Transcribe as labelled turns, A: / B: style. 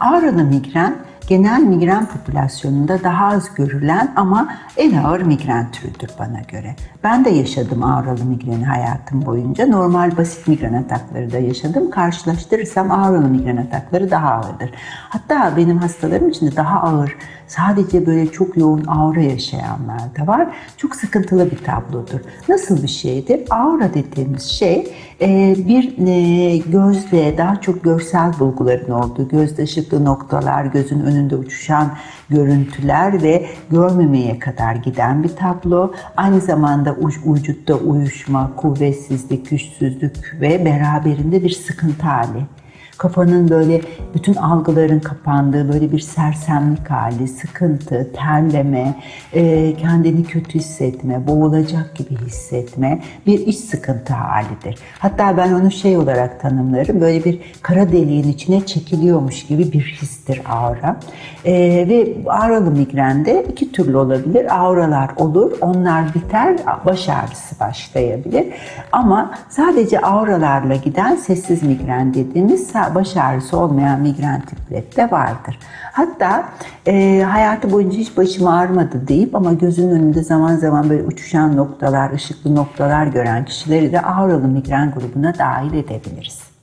A: Auralı migren genel migren popülasyonunda daha az görülen ama en ağır migren türüdür bana göre. Ben de yaşadım auralı migreni hayatım boyunca. Normal basit migren atakları da yaşadım. Karşılaştırırsam auralı migren atakları daha ağırdır. Hatta benim hastalarım için de daha ağır, sadece böyle çok yoğun aura yaşayanlar da var. Çok sıkıntılı bir tablodur. Nasıl bir şeydir? Aura dediğimiz şey e, bir e, gözle daha çok görsel bulguların olduğu, gözde ışıklı noktalar, gözün önünde uçuşan görüntüler ve görmemeye kadar giden bir tablo. Aynı zamanda vücutta uyuşma, kuvvetsizlik, güçsüzlük ve beraberinde bir sıkıntı hali. Kafanın böyle bütün algıların kapandığı böyle bir sersemlik hali, sıkıntı, terleme, e, kendini kötü hissetme, boğulacak gibi hissetme bir iç sıkıntı halidir. Hatta ben onu şey olarak tanımlarım, böyle bir kara deliğin içine çekiliyormuş gibi bir histir aura. E, ve auralı migrende iki türlü olabilir. Auralar olur, onlar biter, baş ağrısı başlayabilir. Ama sadece auralarla giden sessiz migren dediğimiz baş ağrısı olmayan migren tipleri de vardır. Hatta e, hayatı boyunca hiç başım ağrımadı deyip ama gözünün önünde zaman zaman böyle uçuşan noktalar, ışıklı noktalar gören kişileri de auralı migren grubuna dahil edebiliriz.